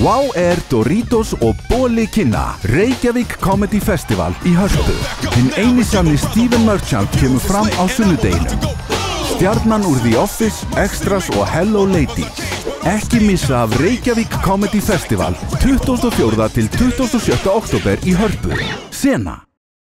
Wow Air, Doritos og Bóli kynna Reykjavík Comedy Festival í Hörpu Hinn eini sanni Stephen Merchant kemur fram á sunnudeginum Stjarnan úr The Office, Extras og Hello Ladies Ekki missa af Reykjavík Comedy Festival 24. til 27. oktober í Hörpu Sena